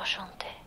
enchanté.